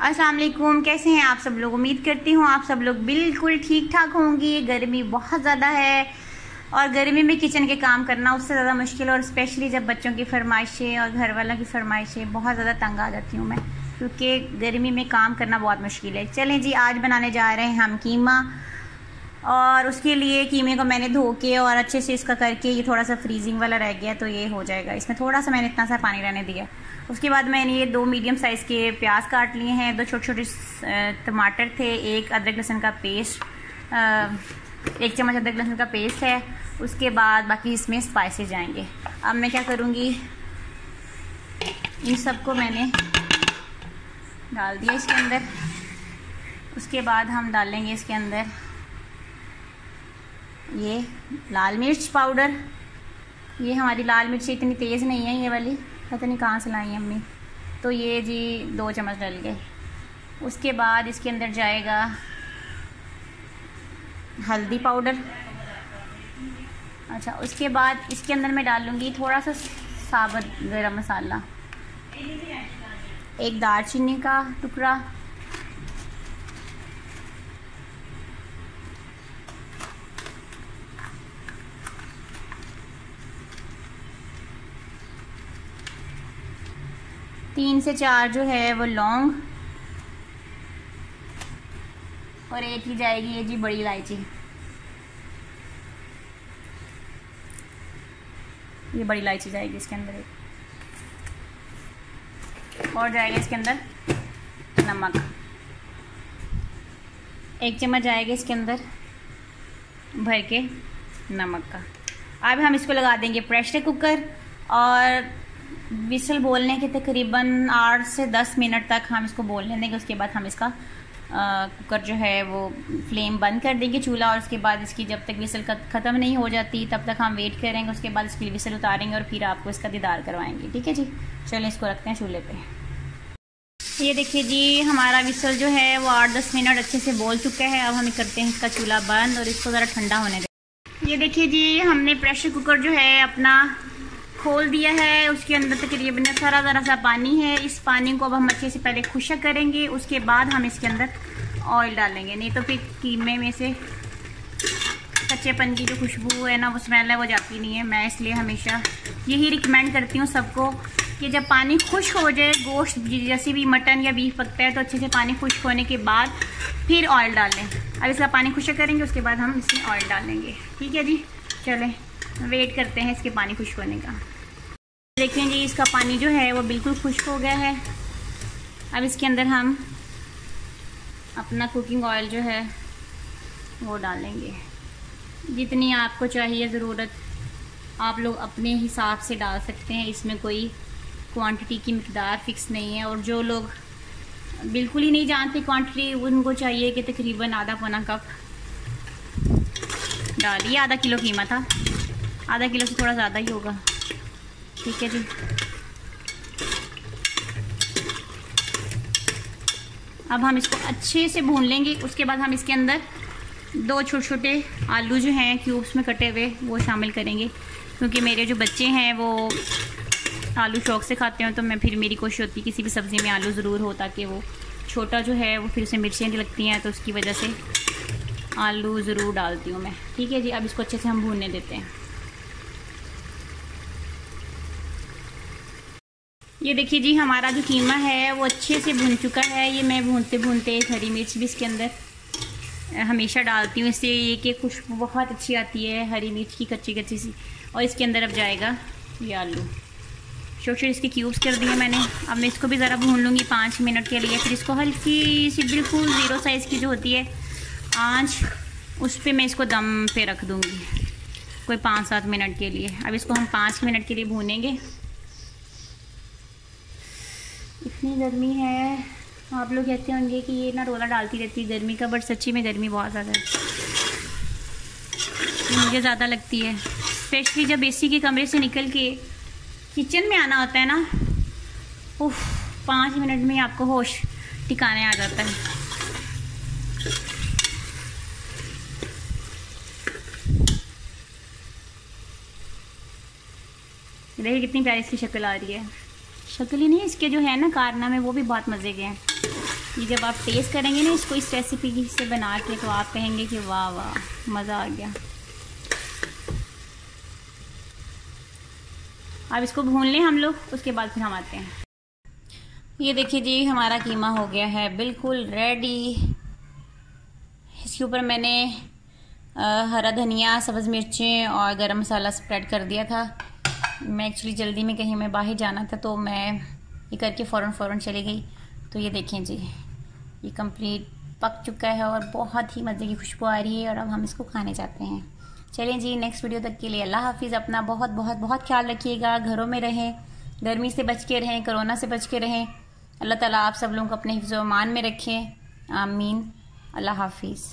अस्सलाम वालेकुम कैसे हैं आप सब लोग? उम्मीद करती हूँ आप सब लोग बिल्कुल ठीक ठाक होंगी। गर्मी बहुत ज़्यादा है और गर्मी में किचन के काम करना उससे ज़्यादा मुश्किल और स्पेशली जब बच्चों की फरमाइशें और घर वालों की फरमाइशें, बहुत ज़्यादा तंग आ जाती हूँ मैं, क्योंकि गर्मी में काम करना बहुत मुश्किल है। चलें जी, आज बनाने जा रहे हैं हम कीमा। और उसके लिए कीमे को मैंने धो के और अच्छे से इसका करके ये थोड़ा सा फ्रीजिंग वाला रह गया तो ये हो जाएगा। इसमें थोड़ा सा मैंने इतना सा पानी रहने दिया। उसके बाद मैंने ये दो मीडियम साइज़ के प्याज काट लिए हैं, दो छोटे छोटे टमाटर थे, एक अदरक लहसुन का पेस्ट एक चम्मच अदरक लहसुन का पेस्ट है। उसके बाद बाकी इसमें स्पाइसेस जाएँगे। अब मैं क्या करूँगी? इन सबको मैंने डाल दिया इसके अंदर। उसके बाद हम डालेंगे इसके अंदर ये लाल मिर्च पाउडर। ये हमारी लाल मिर्च इतनी तेज़ नहीं है, ये वाली। पता नहीं कहाँ से लाई है अम्मी तो ये जी दो चम्मच डल गए। उसके बाद इसके अंदर जाएगा हल्दी पाउडर। अच्छा उसके बाद इसके अंदर मैं डालूँगी थोड़ा सा साबुत गरम मसाला। एक दालचीनी का टुकड़ा। तीन से चार जो है वो लौंग और एक ही जाएगी ये जी बड़ी इलायची। ये बड़ी इलायची जाएगी इसके अंदर एक। और जाएगा इसके अंदर नमक। एक चम्मच जाएगा इसके अंदर भर के नमक का। अब हम इसको लगा देंगे प्रेशर कुकर और विसल बोलने के तकरीबन आठ से दस मिनट तक हम इसको बोलने देंगे उसके बाद हम इसका कुकर जो है वो फ्लेम बंद कर देंगे चूल्हा और उसके बाद इसकी जब तक विसल ख़त्म नहीं हो जाती, तब तक हम वेट करेंगे, उसके बाद इसकी विसल उतारेंगे और फिर आपको इसका दीदार करवाएँगे। ठीक है जी? चलें इसको रखते हैं चूल्हे पे। ये देखिए जी, हमारा विसल जो है वो आठ दस मिनट अच्छे से बोल चुका है, अब हम करते हैं इसका चूल्हा बंद और इसको ज़रा ठंडा होने दें। ये देखिए जी, हमने प्रेशर कुकर जो है अपना खोल दिया है, उसके अंदर तकरीबन सारा ज़रा सा पानी है। इस पानी को अब हम अच्छे से पहले खुशक करेंगे, उसके बाद हम इसके अंदर ऑयल डालेंगे। नहीं तो फिर कीमे में से कच्चेपन की जो खुशबू है ना, वो स्मेल है, वो जाती नहीं है। मैं इसलिए हमेशा यही रिकमेंड करती हूँ सबको कि जब पानी खुश्क हो जाए, गोश्त जैसे भी मटन या बीफ पकता है तो अच्छे से पानी खुश्क होने के बाद फिर ऑयल डालें। अब इसका पानी खुशक करेंगे, उसके बाद हम इसमें ऑयल डालेंगे। ठीक है जी? चलें। वेट करते हैं इसके पानी खुश्क होने का। देखें जी, इसका पानी जो है, वो बिल्कुल खुश्क हो गया है। अब इसके अंदर हम अपना कुकिंग ऑयल जो है, वो डालेंगे। जितनी आपको चाहिए ज़रूरत, आप लोग अपने हिसाब से डाल सकते हैं। इसमें कोई क्वांटिटी की मकदार फ़िक्स नहीं है और जो लोग बिल्कुल ही नहीं जानते क्वांटिटी उनको चाहिए कि तकरीबन आधा पौना कप डालिए, आधा किलो कीमा था। आधा किलो से थोड़ा ज़्यादा ही होगा। ठीक है जी। अब हम इसको अच्छे से भून लेंगे। उसके बाद हम इसके अंदर दो छोटे छोटे आलू जो हैं क्यूब्स में कटे हुए, वो शामिल करेंगे। क्योंकि मेरे जो बच्चे हैं, वो आलू शौक से खाते हैं तो मैं फिर मेरी कोशिश होती किसी भी सब्ज़ी में आलू ज़रूर हो, ताकि वो छोटा जो है, वो फिर उसे मिर्चें लगती हैं तो उसकी वजह से आलू ज़रूर डालती हूँ मैं। ठीक है जी, अब इसको अच्छे से हम भूनने देते हैं। ये देखिए जी, हमारा जो कीमा है, वो अच्छे से भून चुका है। ये मैं भूनते भूनते हरी मिर्च भी इसके अंदर हमेशा डालती हूँ। इससे ये कि खुशबू बहुत अच्छी आती है, हरी मिर्च की कच्ची कच्ची सी। और इसके अंदर अब जाएगा ये आलू। छोटे इसके क्यूब्स कर दिए मैंने। अब मैं इसको भी ज़रा भून लूँगी पाँच मिनट के लिए। फिर इसको हल्की सी, बिल्कुल ज़ीरो साइज़ की जो होती है, आँच, उस पर मैं इसको दम पे रख दूँगी। कोई पाँच सात मिनट के लिए। अब इसको हम पाँच मिनट के लिए भूनेंगे। इतनी गर्मी है। आप लोग कहते होंगे कि ये ना रोला डालती रहती है गर्मी का बट सच्ची में गर्मी बहुत ज़्यादा है। मुझे ज़्यादा लगती है। स्पेशली जब एसी के कमरे से निकल के किचन में आना होता है ना, उफ, पाँच मिनट में आपको होश टिकाने आ जाता है। देखिए कितनी प्यारी इसकी शक्ल आ रही है। शक्ल ही नहीं इसके जो है ना कारनामे, वो भी बहुत मज़े के हैं। ये जब आप टेस्ट करेंगे ना इसको, इस रेसिपी से बना के तो आप कहेंगे कि वाह वाह, मज़ा आ गया। अब इसको भून लें हम लोग, उसके बाद फिर हम आते हैं। ये देखिए जी, हमारा कीमा हो गया है, बिल्कुल रेडी इसके ऊपर मैंने हरा धनिया, सब्ज़ मिर्चें और गरम मसाला स्प्रेड कर दिया था। मैं एक्चुअली जल्दी में कहीं मैं बाहर जाना था तो मैं ये करके फ़ौरन फ़ौरन चली गई। तो ये देखें जी, ये कंप्लीट पक चुका है और बहुत ही मज़े की खुशबू आ रही है और अब हम इसको खाने जाते हैं। चलें जी नेक्स्ट वीडियो तक के लिए अल्लाह हाफिज़। अपना बहुत बहुत बहुत ख्याल रखिएगा, घरों में रहें, गर्मी से बच के रहें, कोरोना से बच के रहें। अल्लाह ताला आप सब लोगों को अपने हिफ्ज़ मान में रखें। आमीन। अल्लाह हाफिज़।